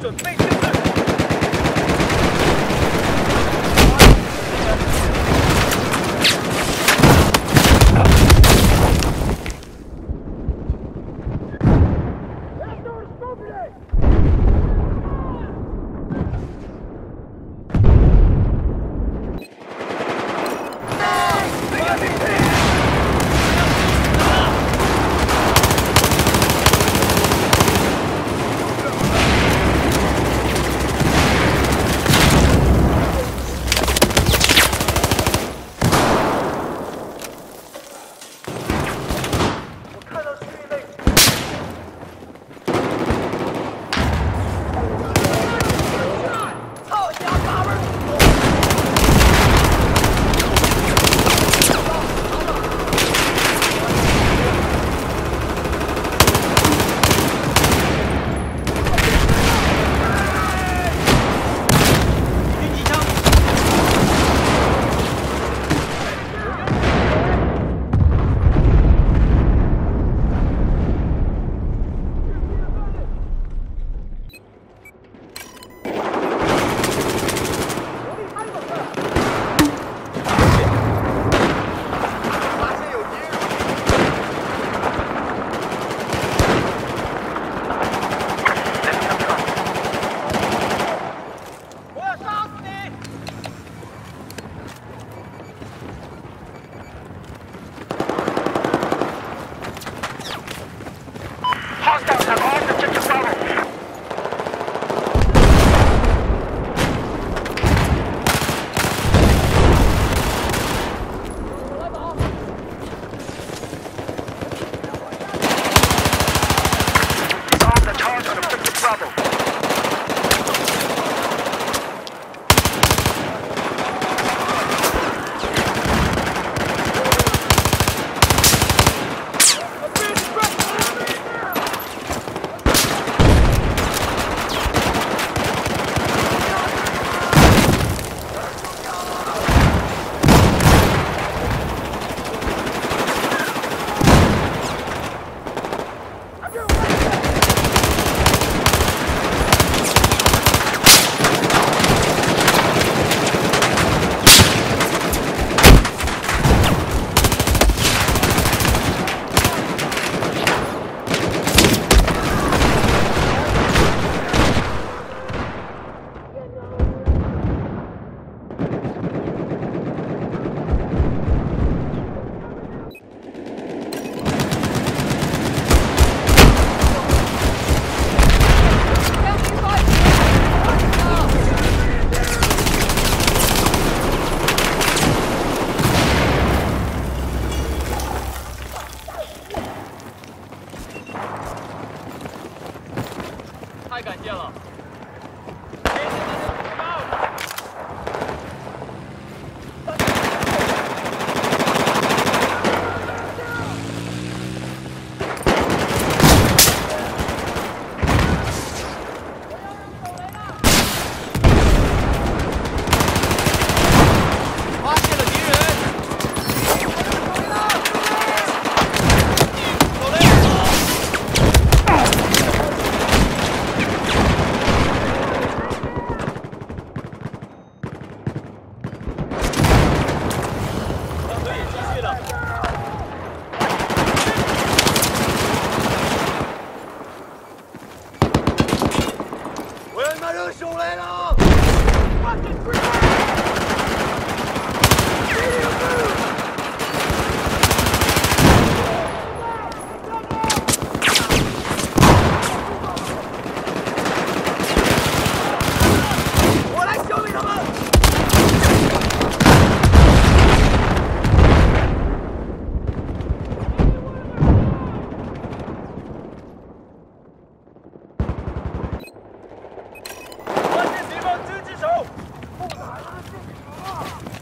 准备战斗。trouble. 太感谢了。手雷了。咋了这是怎么了